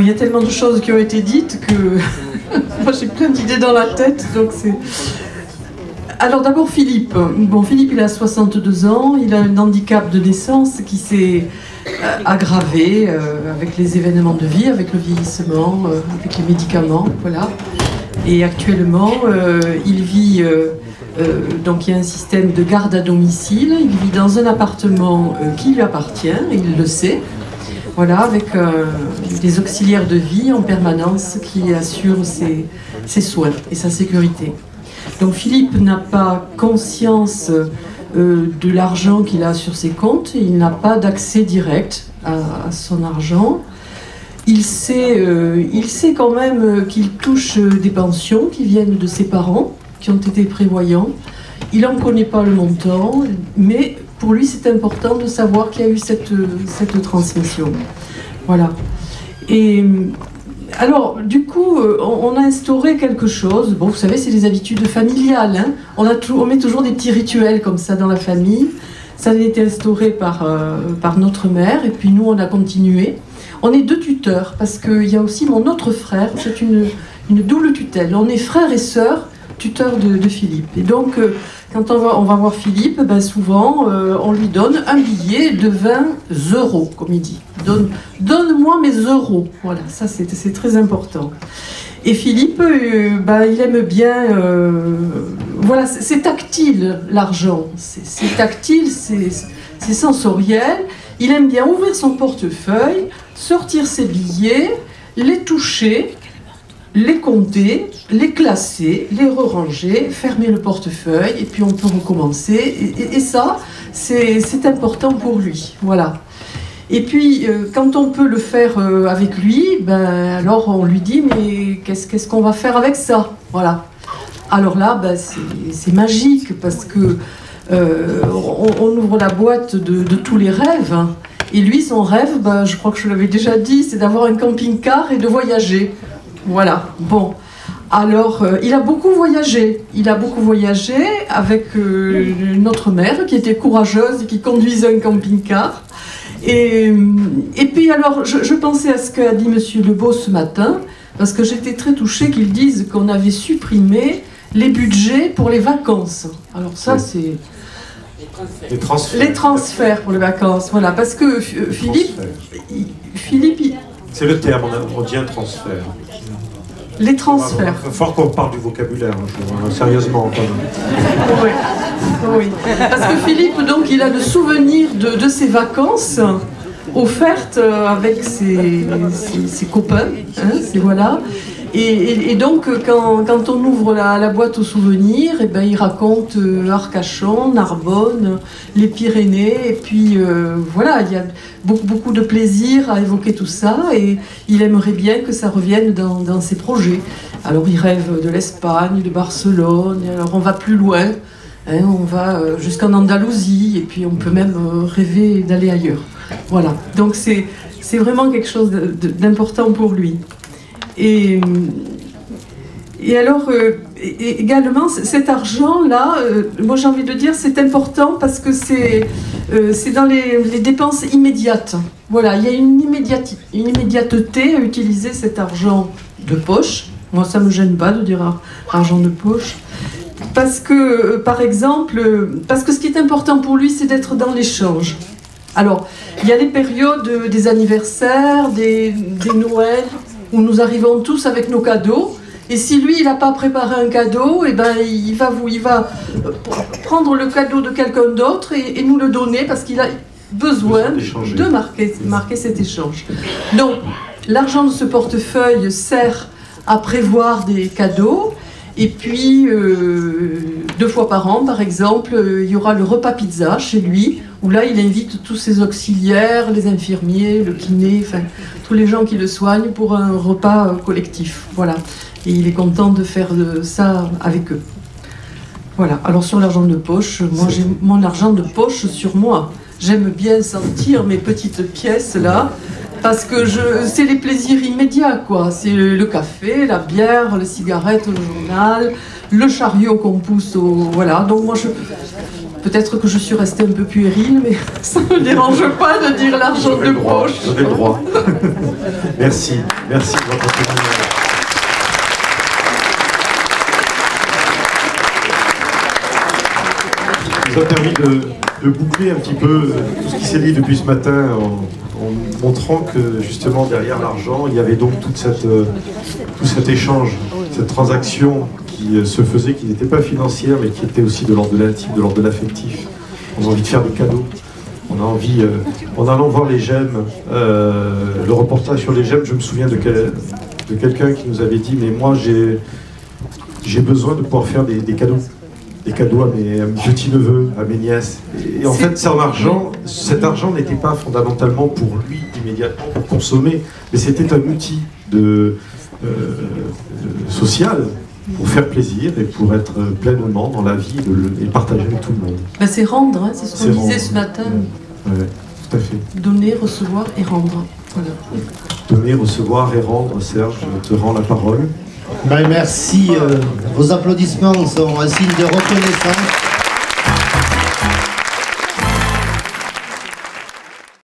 Il y a tellement de choses qui ont été dites que moi j'ai plein d'idées dans la tête, donc. Alors d'abord Philippe. Bon, Philippe il a 62 ans, il a un handicap de naissance qui s'est euh, aggravé euh, avec les événements de vie, avec le vieillissement, euh, avec les médicaments, voilà. Et actuellement, il vit, donc il y a un système de garde à domicile, il vit dans un appartement qui lui appartient, il le sait, voilà, avec des auxiliaires de vie en permanence qui assurent ses soins et sa sécurité. Donc Philippe n'a pas conscience euh, de l'argent qu'il a sur ses comptes, il n'a pas d'accès direct à, son argent. Il sait, euh, il sait quand même qu'il touche des pensions qui viennent de ses parents, qui ont été prévoyants. Il n'en connaît pas le montant, mais pour lui c'est important de savoir qu'il y a eu cette, cette transmission. Voilà. Et alors, du coup, euh, on, a instauré quelque chose. Bon, vous savez, c'est les habitudes familiales. Hein. on, a on met toujours des petits rituels comme ça dans la famille. Ça a été instauré par, euh, par notre mère, et puis nous, on a continué. On est deux tuteurs, parce qu'il y a aussi mon autre frère, c'est une, une double tutelle. On est frère et sœur, tuteur de, Philippe. Et donc, euh, quand on va, voir Philippe, ben souvent, euh, on lui donne un billet de 20 euros, comme il dit. Donne, Donne-moi mes euros. Voilà, ça c'est très important. Et Philippe, euh, ben, il aime bien. voilà, c'est tactile l'argent. C'est tactile, c'est sensoriel. Il aime bien ouvrir son portefeuille, sortir ses billets, les toucher les compter, les classer, les re-ranger, fermer le portefeuille, et puis on peut recommencer. Et, ça, c'est important pour lui. Voilà. Et puis, euh, quand on peut le faire euh, avec lui, ben, alors on lui dit, mais qu'est-ce qu'on va faire avec ça? Voilà. Alors là, ben, c'est magique, parce que euh, on, ouvre la boîte de, tous les rêves. Et lui, son rêve, ben, je crois que je l'avais déjà dit, c'est d'avoir un camping-car et de voyager. Voilà, bon. Alors, euh, il a beaucoup voyagé. Il a beaucoup voyagé avec euh, notre mère qui était courageuse et qui conduisait un camping-car. Et, et, puis, alors, je, pensais à ce qu'a dit Monsieur Lebeau ce matin, parce que j'étais très touchée qu'ils disent qu'on avait supprimé les budgets pour les vacances. Alors, ça, c'est. Les transferts. Les transferts pour les vacances, voilà. Parce que Philippe. Philippe. C'est le terme, on dit un transfert. Les transferts. Il fort qu'on parle du vocabulaire, hein, sérieusement. Oui. oui. Parce que Philippe, donc, il a le souvenir de, ses vacances offertes euh, avec ses, copains. Hein, voilà. Et, donc, quand, on ouvre la, boîte aux souvenirs, et eh ben, il raconte euh, Arcachon, Narbonne, les Pyrénées, et puis euh, voilà, il y a beaucoup, beaucoup, de plaisir à évoquer tout ça, et il aimerait bien que ça revienne dans, ses projets. Alors, il rêve de l'Espagne, de Barcelone, alors on va plus loin, hein, on va euh, jusqu'en Andalousie, et puis on peut même rêver d'aller ailleurs. Voilà, donc c'est vraiment quelque chose d'important pour lui. Et, et alors, euh, également, cet argent-là, euh, moi j'ai envie de dire, c'est important parce que c'est euh, dans les, les, dépenses immédiates. Voilà, il y a une, une immédiateté à utiliser cet argent de poche. Moi, ça ne me gêne pas de dire argent de poche. Parce que, par exemple, parce que ce qui est important pour lui, c'est d'être dans l'échange. Alors, il y a des périodes, des anniversaires, des, des Noëls, où nous arrivons tous avec nos cadeaux. Et si lui, il n'a pas préparé un cadeau, et eh ben, il, va vous, il va euh, prendre le cadeau de quelqu'un d'autre et, nous le donner parce qu'il a besoin de marquer, marquer cet échange. Donc, l'argent de ce portefeuille sert à prévoir des cadeaux. Et puis, euh, deux fois par an, par exemple, euh, il y aura le repas pizza chez lui, où là, il invite tous ses auxiliaires, les infirmiers, le kiné, enfin, tous les gens qui le soignent pour un repas euh, collectif. Voilà. Et il est content de faire ça avec eux. Voilà. Alors, sur l'argent de poche, moi, j'ai mon argent de poche sur moi. J'aime bien sentir mes petites pièces là parce que c'est les plaisirs immédiats, quoi. C'est le, café, la bière, les cigarettes, le journal, le chariot qu'on pousse au. Voilà. Donc moi, je. Peut-être que je suis restée un peu puérile, mais ça ne me dérange pas de dire l'argent de poche. Vous avez le droit. merci, merci de votre témoignage. Ça a permis de, de, boucler un petit peu tout ce qui s'est dit depuis ce matin en, montrant que justement derrière l'argent, il y avait donc toute cette, euh, tout cet échange, cette transaction qui euh, se faisait, qui n'était pas financière, mais qui était aussi de l'ordre de l'intime, de l'ordre de l'affectif. On a envie de faire des cadeaux. On a envie, euh, en allant voir les gemmes, le reportage sur les gemmes, je me souviens de, quel, de quelqu'un qui nous avait dit, mais moi j'ai, besoin de pouvoir faire des cadeaux des cadeaux à mes, à mes petits-neveux, à mes nièces. Et en fait, cet argent, cet argent n'était pas fondamentalement pour lui immédiatement pour consommer, mais c'était un outil de, euh, de, social pour faire plaisir et pour être pleinement dans la vie et partager avec tout le monde. Ben c'est rendre, hein, c'est ce qu'on disait ce matin. Ouais, ouais, tout à fait. Donner, recevoir et rendre. Voilà. Donner, recevoir et rendre, Serge, je te rends la parole. Ben merci. Euh, vos applaudissements sont un signe de reconnaissance.